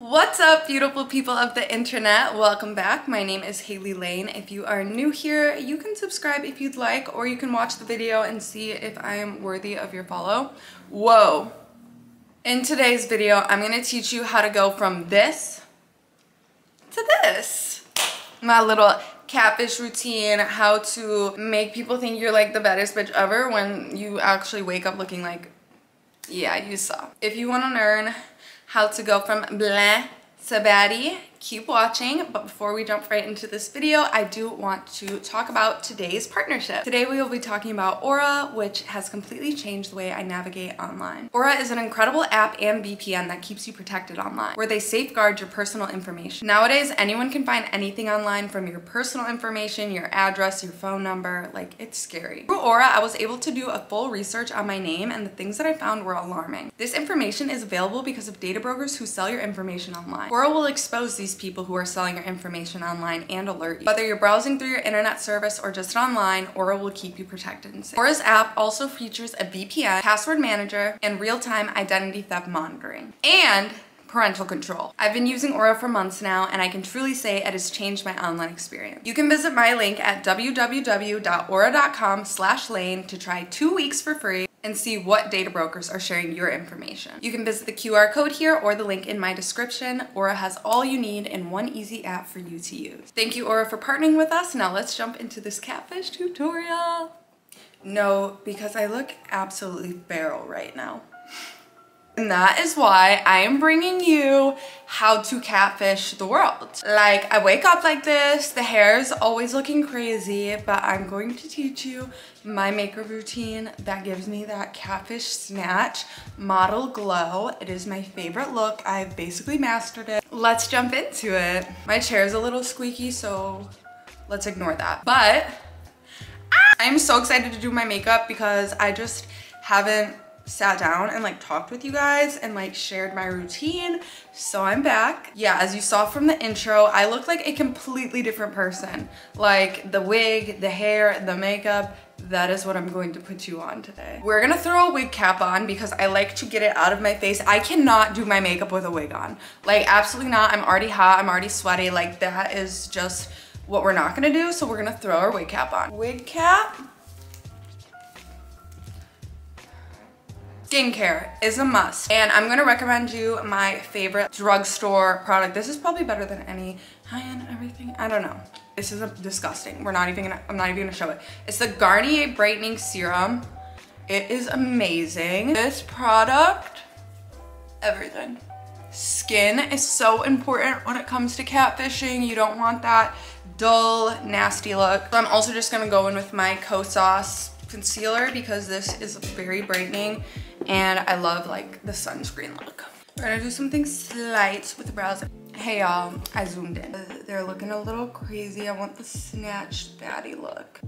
What's up, beautiful people of the internet? Welcome back. My name is Hailey Laine. If you are new here, you can subscribe if you'd like, or you can watch the video and see if I am worthy of your follow. Whoa. In today's video, I'm gonna teach you how to go from this to this. My little catfish routine, how to make people think you're like the baddest bitch ever when you actually wake up looking like, yeah, you saw. If you wanna learn how to go from blah to baddie keep watching but before we jump right into this video i do want to talk about today's partnership. Today we will be talking about aura which has completely changed the way i navigate online. Aura is an incredible app and vpn that keeps you protected online where they safeguard your personal information. Nowadays anyone can find anything online from your personal information your address your phone number like it's scary. Through aura i was able to do a full research on my name and the things that i found were alarming. This information is available because of data brokers who sell your information online. Aura will expose these these people who are selling your information online and alert you. Whether you're browsing through your internet service or just online, Aura will keep you protected and safe. Aura's app also features a VPN, password manager, and real-time identity theft monitoring. And parental control. I've been using Aura for months now and I can truly say it has changed my online experience. You can visit my link at www.aura.com slash laine to try two weeks for free and see what data brokers are sharing your information. You can visit the QR code here or the link in my description. Aura has all you need in one easy app for you to use. Thank you Aura for partnering with us. Now let's jump into this catfish tutorial. No, because I look absolutely feral right now. And that is why I am bringing you how to catfish the world. Like, I wake up like this, the hair is always looking crazy, but I'm going to teach you my makeup routine that gives me that catfish snatch model glow. It is my favorite look. I've basically mastered it. Let's jump into it. My chair is a little squeaky, so let's ignore that. But I'm so excited to do my makeup because I just haven't sat down and like talked with you guys and like shared my routine. So I'm back. Yeah, as you saw from the intro, I look like a completely different person. Like the wig, the hair, the makeup, that is what I'm going to put you on today. We're gonna throw a wig cap on because I like to get it out of my face. I cannot do my makeup with a wig on. Like absolutely not. I'm already hot, I'm already sweaty. Like that is just what we're not gonna do. So we're gonna throw our wig cap on. Wig cap skincare is a must and I'm gonna recommend you my favorite drugstore product. This is probably better than any high-end everything. I don't know. This is disgusting. We're not even gonna, I'm not even gonna show it. It's the Garnier Brightening Serum. It is amazing. This product, everything. Skin is so important when it comes to catfishing. You don't want that dull, nasty look. I'm also just gonna go in with my Kosas concealer because this is very brightening and I love like the sunscreen look. We're gonna do something slight with the brows. Hey y'all, I zoomed in. Uh, they're looking a little crazy. I want the snatched baddie look.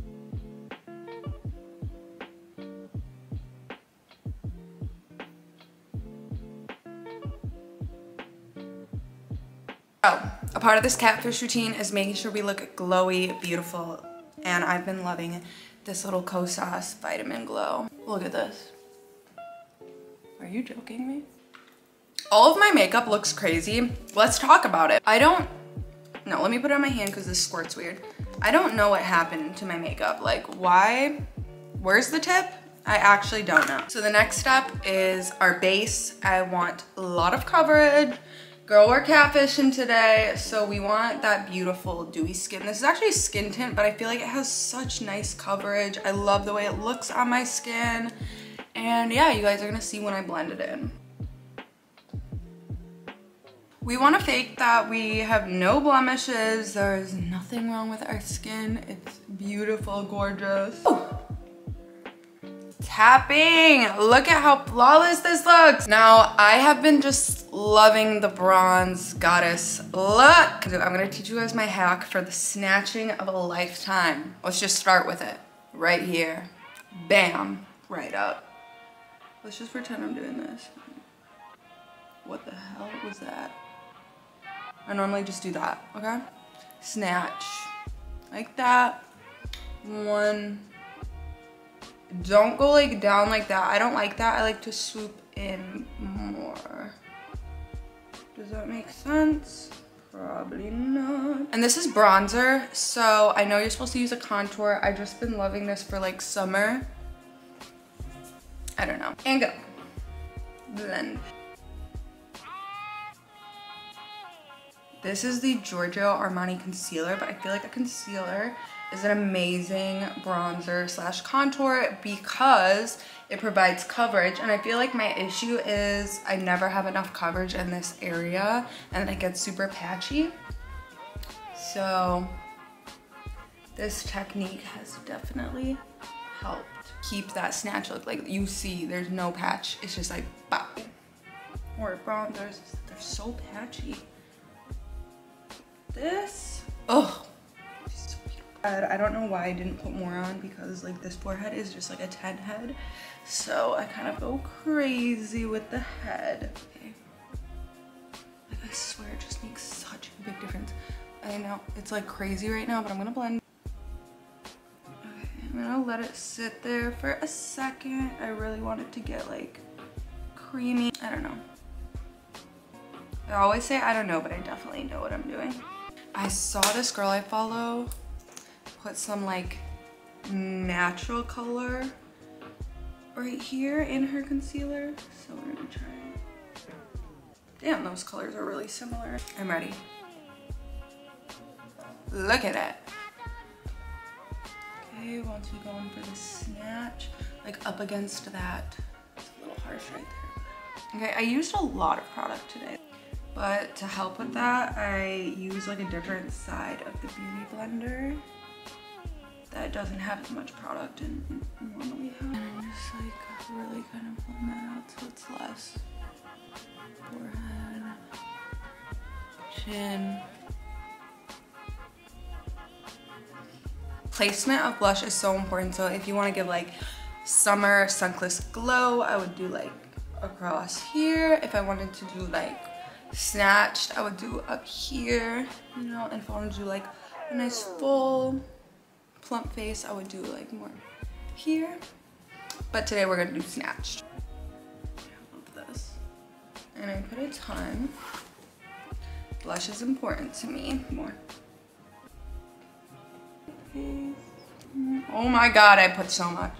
Oh, a part of this catfish routine is making sure we look glowy, beautiful, and I've been loving this little Kosas Vitamin Glow. Look at this. Are you joking me? All of my makeup looks crazy. Let's talk about it. I don't, no, let me put it on my hand because this squirt's weird. I don't know what happened to my makeup. Like why, where's the tip? I actually don't know. So the next step is our base. I want a lot of coverage. Girl, we're catfishing today, so we want that beautiful dewy skin. This is actually skin tint, but I feel like it has such nice coverage. I love the way it looks on my skin. And yeah, you guys are gonna see when I blend it in. We wanna fake that we have no blemishes. There's nothing wrong with our skin. It's beautiful, gorgeous. Ooh tapping. Look at how flawless this looks. Now, I have been just loving the bronze goddess look. I'm gonna teach you guys my hack for the snatching of a lifetime. Let's just start with it right here. Bam, right up. Let's just pretend I'm doing this. What the hell was that? I normally just do that, okay? Snatch, like that. One, don't go like down like that. I don't like that. I like to swoop in more. Does that make sense? Probably not. And this is bronzer, so I know you're supposed to use a contour. I've just been loving this for like summer. I don't know. And go. Blend. This is the Giorgio Armani concealer, but I feel like a concealer is an amazing bronzer slash contour because it provides coverage. And I feel like my issue is I never have enough coverage in this area and it gets super patchy. So this technique has definitely helped keep that snatch look. Like you see, there's no patch. It's just like, bop. Or bronzers, they're so patchy. This, oh, so I don't know why I didn't put more on because like this forehead is just like a 10 head. So I kind of go crazy with the head. Okay. Like I swear it just makes such a big difference. I know it's like crazy right now, but I'm gonna blend. Let it sit there for a second. I really want it to get like creamy. I don't know. I always say I don't know, but I definitely know what I'm doing. I saw this girl I follow put some like natural color right here in her concealer. So we're gonna try. it. Damn, those colors are really similar. I'm ready. Look at it. Okay, once we go in for the snatch, like up against that, it's a little harsh right there. Okay, I used a lot of product today. But to help with that, I use like a different side of the Beauty Blender that doesn't have as much product in normally have. And I'm just like really kind of pulling that out so it's less. Forehead, chin. Placement of blush is so important. So if you want to give like summer sunless glow, I would do like across here. If I wanted to do like snatched I would do up here you know? And if I want to do like a nice full plump face I would do like more here. But today we're gonna do snatched. This. And I put a ton. Blush is important to me. More oh my god I put so much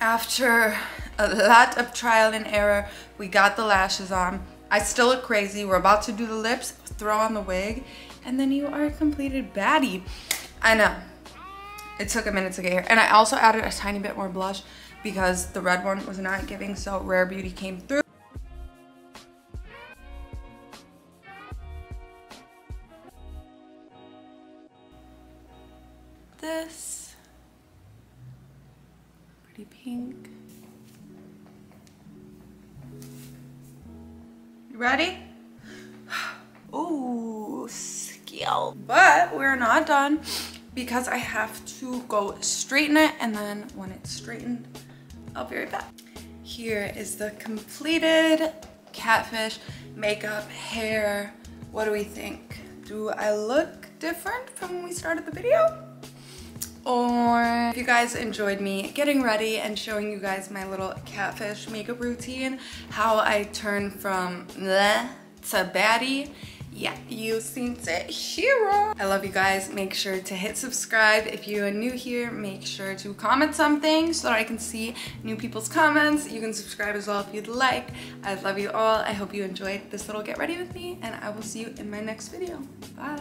After a lot of trial and error, we got the lashes on. I still look crazy. We're about to do the lips, throw on the wig, and then you are a completed baddie. I know. It took a minute to get here. And I also added a tiny bit more blush because the red one was not giving, so Rare Beauty came through. Ready? Ooh, skill. But we're not done because I have to go straighten it and then when it's straightened, I'll be right back. Here is the completed catfish makeup, hair. What do we think? Do I look different from when we started the video? Or if you guys enjoyed me getting ready and showing you guys my little catfish makeup routine, how I turn from bleh to baddie, yeah, you seem to hero. I love you guys. Make sure to hit subscribe. If you are new here, make sure to comment something so that I can see new people's comments. You can subscribe as well if you'd like. I love you all. I hope you enjoyed this little get ready with me and I will see you in my next video. Bye.